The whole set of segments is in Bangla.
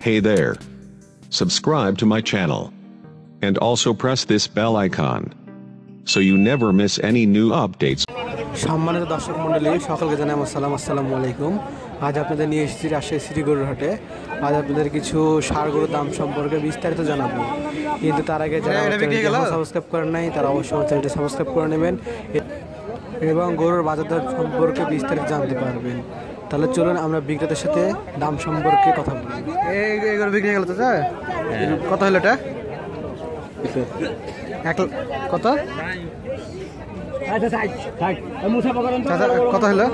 Hey there. Subscribe to my channel. And also press this bell icon. So you never miss any new updates. সম্মানিত দর্শক মন্ডলী সকলকে জানাই আমার সালাম আসসালামু আলাইকুম আজ আপনাদের নিয়ে এসেছি রাজশাহী সিটি গরুর হাটে আজ আপনাদের কিছু সার গরুর দাম সম্পর্কে বিস্তারিত জানাব কিন্তু তার আগে যারা সাবস্ক্রাইব করেন নাই তারা অবশ্যই আমার চ্যানেলটি সাবস্ক্রাইব করে নেবেন এবং গরুর বাজার দর সম্পর্কে বিস্তারিত জানতে পারবেন তাহলে চলুন আমরা বিক্রেতার সাথে দাম সম্পর্কে কথা বলি। এই এই গরু বিক্রি হয়ে গেল তো স্যার? কত হলো এটা? এক কত? চাচা, কত হলো?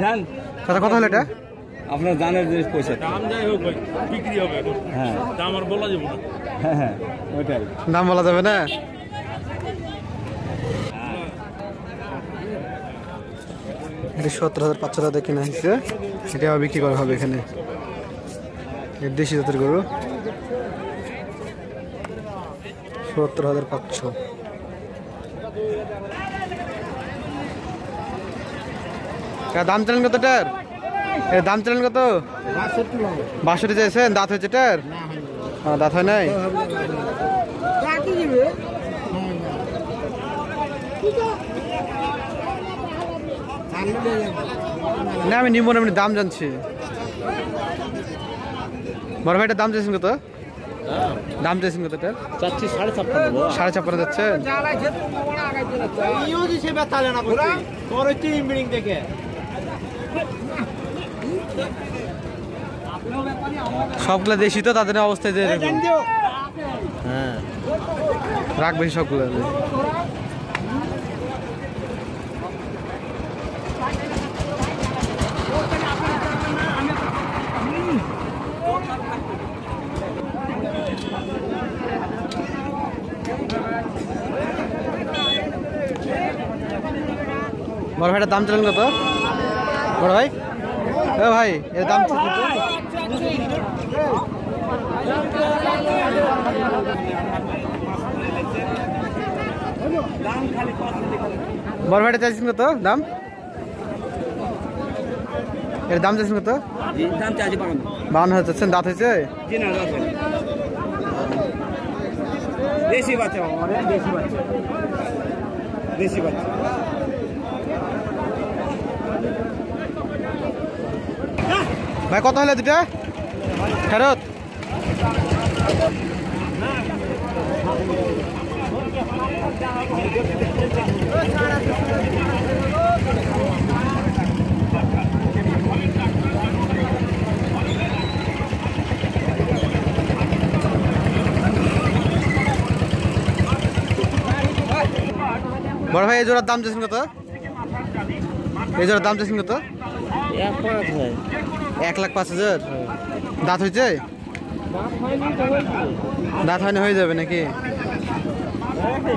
জান চাচা কত হলো এটা? আপনার জানের জিনিস পয়সা দাম যাই হোক বিক্রি হবে হ্যাঁ। দাম আর বলা যাবে না। হ্যাঁ হ্যাঁ ওইটাই। দাম বলা যাবে না? এটি সত্তর হাজার পাঁচশো টাকা কিনা হয়েছে। এটা বিক্রি করা হবে এখানে। দেশি জাতের গরু। সত্তর হাজার পাঁচশো। দাম চালেন কত টার এর দাম চালেন কত? বাষট্টি চাইছেন। দাঁত হয়েছে টার দাঁত হয় নাই? না আমি নিব না দাম জানছি। বড় ভাইটার দাম চাইছেন কত? দাম চাইছেন কত চাচ্ছি সাড়ে ছাপ্পান্ন সাড়ে ছাপ্পান্ন যাচ্ছে? সবগুলা দেশি তো তাদের অবস্থায় যে হ্যাঁ। রাখবে সবগুলো। বড় ভাইটার দাম চলেন কত বড় ভাই? এ ভাই এর দাম বড় ভাইটা চাইছেন কত? দাম? এর দাম চাইছেন কত? দাম বাউন্ন। হাজার চাচ্ছেন দাঁত হয়েছে? দেশি বাচ্চা অনেক দেশি বাচ্চা। দেশি বাচ্চা। ভাই কত হলে দুটা? ফেরত। বড় ভাই এই দাম চাইছেন কত? এই দাম চাইছেন কত? এক লাখ পাঁচ হাজার। হ্যাঁ। দাঁত হয়েছে? দাঁত হয়নি হয়ে যাবে নাকি? হয়নি